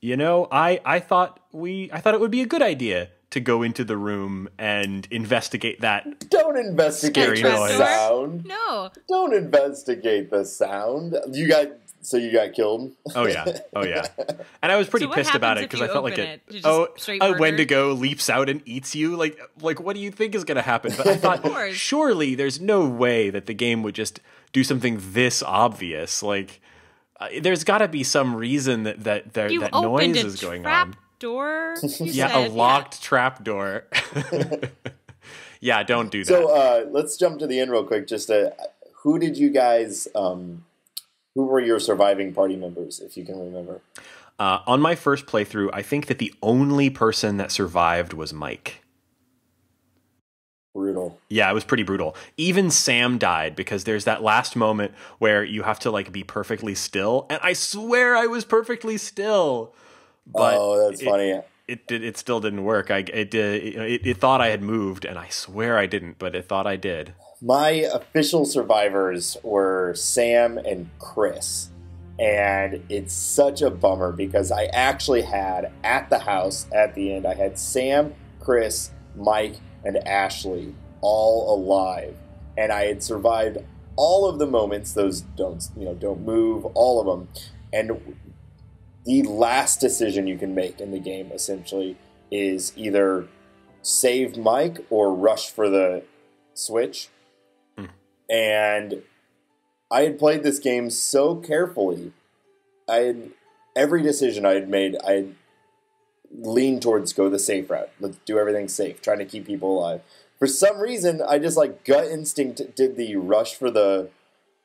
you know, I I thought we I thought it would be a good idea to go into the room and investigate that. Don't investigate Scary the noise. sound. No. Don't investigate the sound. You got So you got killed. Oh yeah, oh yeah. And I was pretty So pissed about it because I felt like it. it? Oh, a murder? Wendigo leaps out and eats you. Like, like what do you think is going to happen? But I thought, surely there's no way that the game would just do something this obvious. Like, uh, there's got to be some reason that that there, You that noise is going trap on. door. you Yeah, said, a locked trap door. yeah, don't do that. So uh, let's jump to the end real quick. Just uh, who did you guys? Um, who were your surviving party members, if you can remember? Uh, on my first playthrough, I think that the only person that survived was Mike. Brutal. Yeah, it was pretty brutal. Even Sam died because there's that last moment where you have to like be perfectly still, and I swear I was perfectly still. But oh, that's it, funny. It did. It still didn't work. I it did. It, it thought I had moved, and I swear I didn't, but it thought I did. My official survivors were Sam and Chris. And it's such a bummer because I actually had at the house at the end, I had Sam, Chris, Mike, and Ashley all alive. And I had survived all of the moments, those don't, you know, don't move, all of them. And the last decision you can make in the game essentially is either save Mike or rush for the switch. And I had played this game so carefully. I had every decision I had made, I had leaned towards go the safe route. Let's do everything safe, trying to keep people alive. For some reason, I just like gut instinct did the rush for the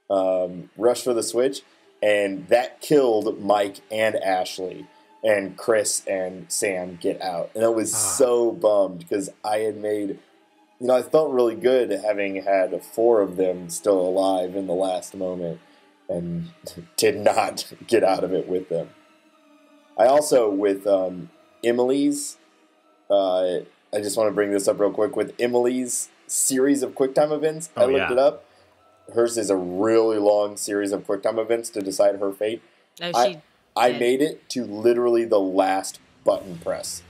um, rush for the switch, and that killed Mike and Ashley, and Chris and Sam get out, and I was Ah. so bummed because I had made, you know, I felt really good having had four of them still alive in the last moment, and did not get out of it with them. I also with um, Emily's. Uh, I just want to bring this up real quick with Emily's series of QuickTime events. I Oh, looked yeah. it up. Hers is a really long series of QuickTime events to decide her fate. Oh, I- she. I Did. made it to literally the last button press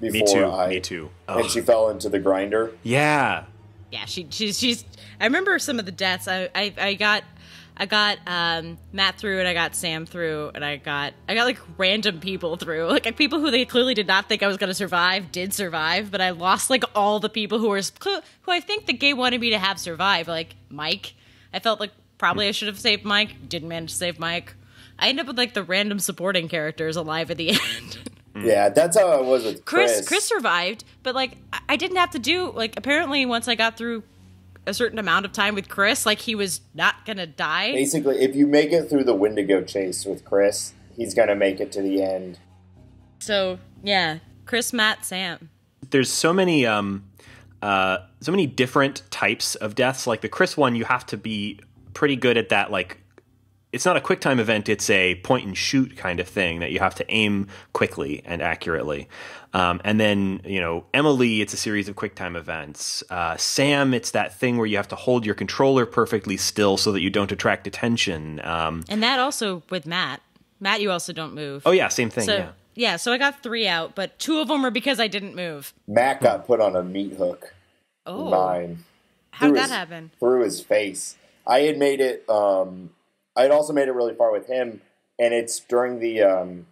before Me too. I me too. and she fell into the grinder. yeah. Yeah, she she's she's. I remember some of the deaths. I I, I got. I got um, Matt through, and I got Sam through, and I got I got like random people through, like people who they clearly did not think I was going to survive did survive, but I lost like all the people who were who I think the game wanted me to have survive, like Mike. I felt like probably I should have saved Mike, didn't manage to save Mike. I end up with like the random supporting characters alive at the end. Yeah, that's how I was with Chris, Chris. Chris survived, but like I- I didn't have to do like apparently once I got through a certain amount of time with Chris, like he was not gonna die. Basically, if you make it through the Wendigo chase with Chris, he's gonna make it to the end. So yeah, Chris, Matt, Sam. there's so many um uh so many different types of deaths like the chris one you have to be pretty good at that like it's not a quick time event it's a point and shoot kind of thing that you have to aim quickly and accurately um, and then you know emily it's a series of quick time events uh, sam it's that thing where you have to hold your controller perfectly still so that you don't attract attention um, And that also with Matt. Matt, you also don't move. oh yeah same thing so yeah yeah, so I got three out, but two of them were because I didn't move. Matt got put on a meat hook. Oh, Mine. how'd that his- happen? Through his face. I had made it. Um, I also made it really far with him, and it's during the um,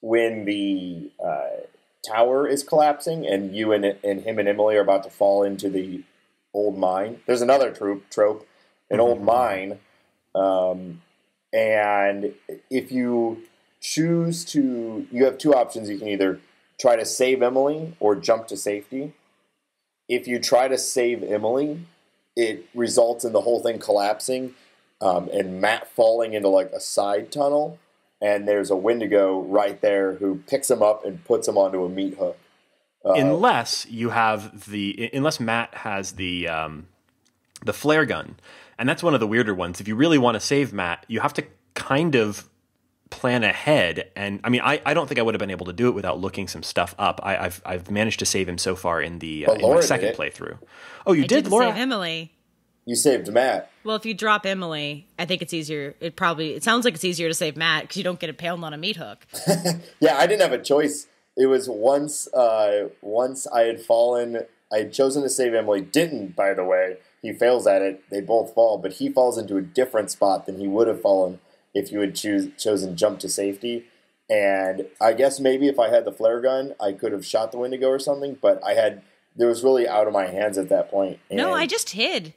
when the uh, tower is collapsing, and you and and him and Emily are about to fall into the old mine. There's another trope, trope, an old mine, um, and if you choose to, you have two options. You can either try to save Emily or jump to safety. If you try to save Emily, it results in the whole thing collapsing um, and Matt falling into like a side tunnel. And there's a Wendigo right there who picks him up and puts him onto a meat hook. Uh, unless you have the unless Matt has the um, the flare gun, and that's one of the weirder ones. If you really want to save Matt, you have to kind of plan ahead. And I mean, I, I don't think I would have been able to do it without looking some stuff up. I, I've I've managed to save him so far in the uh, in my second playthrough. Oh, you I did, did Laura? save Emily. You saved Matt. Well, if you drop Emily, I think it's easier. It probably it sounds like it's easier to save Matt because you don't get impaled on a meat hook. Yeah, I didn't have a choice. It was once uh, once I had fallen. I had chosen to save Emily. Didn't, by the way. He fails at it. They both fall, but he falls into a different spot than he would have fallen if you had choose, chosen jump to safety. And I guess maybe if I had the flare gun, I could have shot the Wendigo or something. But I had there was really out of my hands at that point. No, I just hid.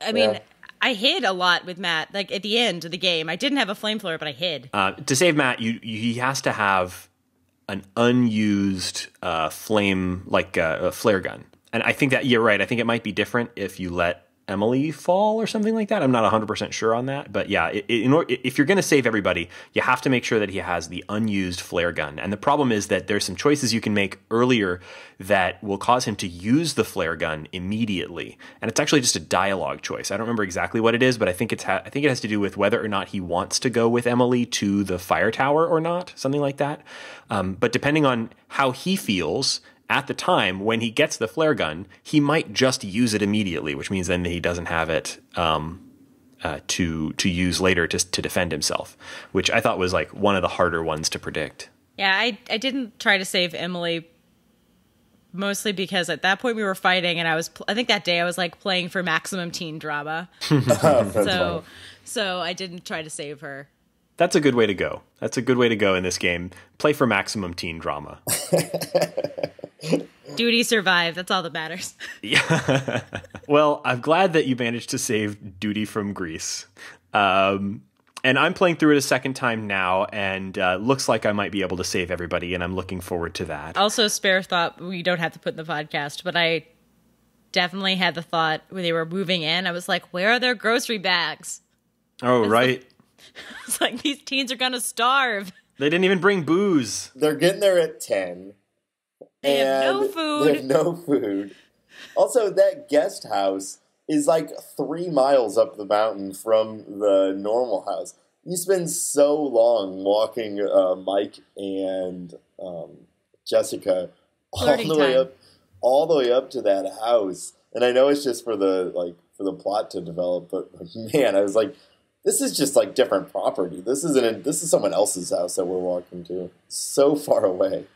I mean, Yeah. I hid a lot with Matt. Like at the end of the game, I didn't have a flamethrower, but I hid. Uh, to save Matt, you, you he has to have an unused uh, flame like uh, a flare gun, and I think that you're right. I think it might be different if you let Emily fall or something like that. I'm not 100 percent sure on that, but yeah, i in order, if you're going to save everybody, you have to make sure that he has the unused flare gun. And the problem is that there's some choices you can make earlier that will cause him to use the flare gun immediately, and it's actually just a dialogue choice. I don't remember exactly what it is, but I think it's I think it has to do with whether or not he wants to go with Emily to the fire tower or not, something like that. Um, but depending on how he feels at the time when he gets the flare gun, he might just use it immediately, which means then he doesn't have it um, uh, to to use later to to defend himself, which I thought was like one of the harder ones to predict. Yeah, I I didn't try to save Emily mostly because at that point we were fighting and I was pl- I think that day I was like playing for maximum teen drama. So so I didn't try to save her. That's a good way to go. That's a good way to go in this game. Play for maximum teen drama. Duty survive. That's all that matters. Yeah. well, I'm glad that you managed to save Duty from Greece. Um, and I'm playing through it a second time now, and uh, looks like I might be able to save everybody, and I'm looking forward to that. also, spare thought we don't have to put in the podcast, but I definitely had the thought when they were moving in. I was like, where are their grocery bags? Oh, right. It's like these teens are gonna starve. They didn't even bring booze. They're getting there at ten. They have no food. They have no food. Also, that guest house is like three miles up the mountain from the normal house. You spend so long walking uh, Mike and um, Jessica all Flirting the way up, all the way up to that house. And I know it's just for the like for the plot to develop, but man, I was like, this is just like different property. This isn't. This is someone else's house that we're walking to. So far away.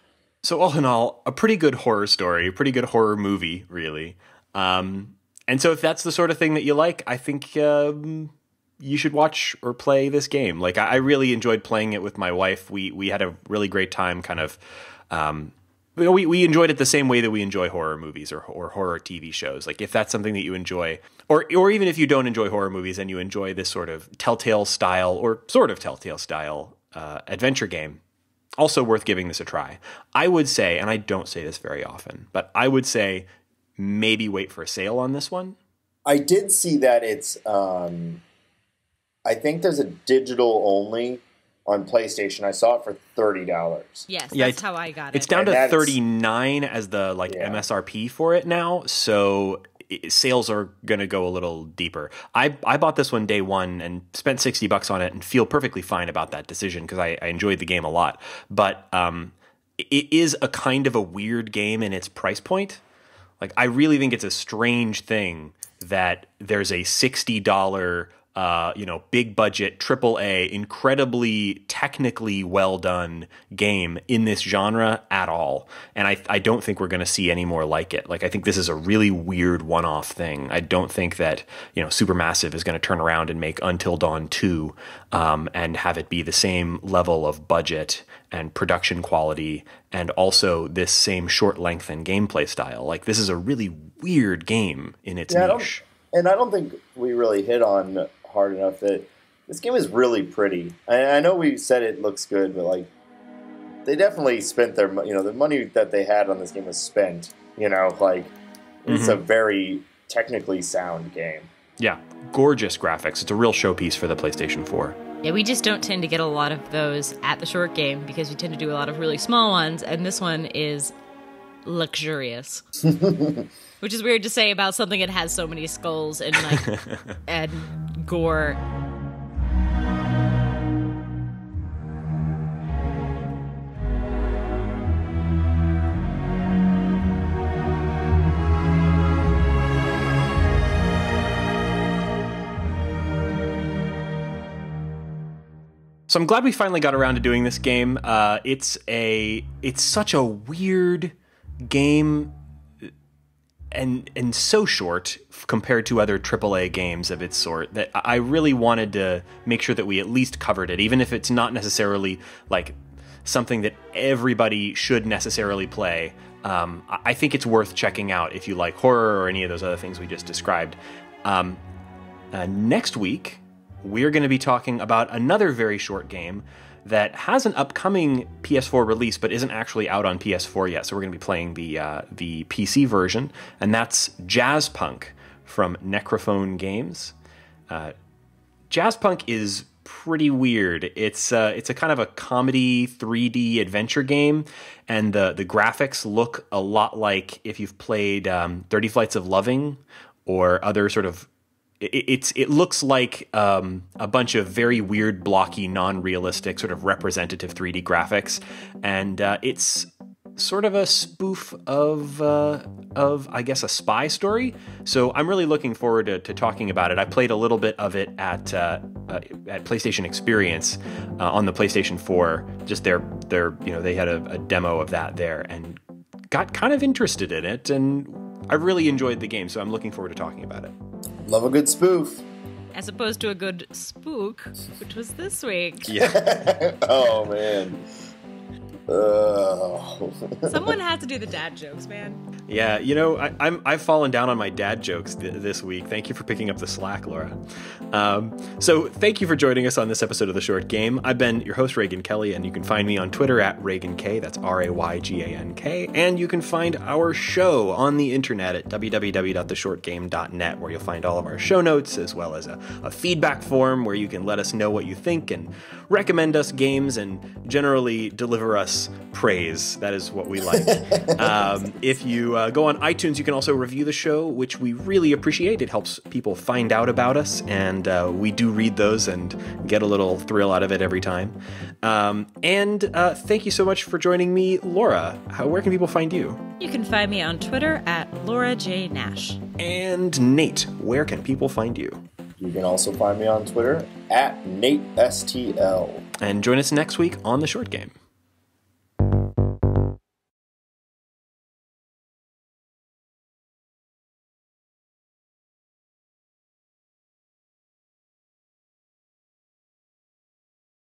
So, all in all, a pretty good horror story, a pretty good horror movie, really. Um, and so, if that's the sort of thing that you like, I think um, you should watch or play this game. Like, I, I really enjoyed playing it with my wife. We we had a really great time, kind of. Um, we, we enjoyed it the same way that we enjoy horror movies or, or horror TV shows. Like if that's something that you enjoy, or or even if you don't enjoy horror movies and you enjoy this sort of Telltale style or sort of Telltale style uh, adventure game, also worth giving this a try. I would say, and I don't say this very often, but I would say maybe wait for a sale on this one. I did see that it's. Um, I think there's a digital only on PlayStation. I saw it for thirty dollars. Yes, Yeah, that's how I got it. It's down And to that's- 39 as the like Yeah. MSRP for it now, so i sales are going to go a little deeper. I I bought this one day 1 and spent 60 bucks on it and feel perfectly fine about that decision because I, I enjoyed the game a lot. But um it is a kind of a weird game in its price point. Like I really think it's a strange thing that there's a sixty dollar, uh, you know, big budget, triple A, incredibly technically well done game in this genre at all. And I I don't think we're going to see any more like it. Like I think this is a really weird one off thing. I don't think that you know Supermassive is going to turn around and make Until Dawn two um, and have it be the same level of budget and production quality and also this same short length and gameplay style. Like this is a really weird game in its Yeah, niche. And I don't think we really hit on hard enough that this game is really pretty. I, I know we said it looks good, but like they definitely spent their mo- you know the money that they had on this game was spent. You know, like it's Mm-hmm. a very technically sound game. Yeah, gorgeous graphics. It's a real showpiece for the PlayStation 4. Yeah, we just don't tend to get a lot of those at the short game because we tend to do a lot of really small ones, and this one is luxurious. Which is weird to say about something that has so many skulls and like and gore. So I'm glad we finally got around to doing this game. Uh, it's a it's such a weird game. and and so short compared to other AAA games of its sort that I really wanted to make sure that we at least covered it, even if it's not necessarily like something that everybody should necessarily play. Um, I I think it's worth checking out if you like horror or any of those other things we just described. Um, uh, next week, we're going to be talking about another very short game that has an upcoming PS4 release, but isn't actually out on PS4 yet. So we're going to be playing the uh, the PC version, and that's Jazzpunk from Necrophone Games. Uh, Jazzpunk is pretty weird. It's uh, it's a kind of a comedy 3D adventure game, and the the graphics look a lot like if you've played um, Thirty Flights of Loving or other sort of. It, it's it looks like um, a bunch of very weird, blocky, non-realistic, sort of representative 3D graphics, and uh, it's sort of a spoof of uh, of I guess a spy story. So I'm really looking forward to, to talking about it. I played a little bit of it at uh, uh, at PlayStation Experience uh, on the PlayStation 4. Just their their you know they had a, a demo of that there and got kind of interested in it and I really enjoyed the game. So I'm looking forward to talking about it. Love a good spoof. As opposed to a good spook, which was this week. Yeah. Oh man. Someone has to do the dad jokes, man. Yeah, you know, I, I'm I've fallen down on my dad jokes th- this week. Thank you for picking up the slack, Laura. Um, so thank you for joining us on this episode of the Short Game. I've been your host Reagan Kelly, and you can find me on Twitter at Reagan K. That's R A Y G A N K. And you can find our show on the internet at www.theshortgame.net, where you'll find all of our show notes as well as a, a feedback form where you can let us know what you think and recommend us games and generally deliver us praise. That is what we like. um, if you uh, go on iTunes, you can also review the show, which we really appreciate. It helps people find out about us, and uh, we do read those and get a little thrill out of it every time. Um, and uh, thank you so much for joining me, Laura. How, where can people find you? You can find me on Twitter at Laura J. Nash. And Nate, where can people find you? You can also find me on Twitter at NateSTL. And join us next week on The Short Game.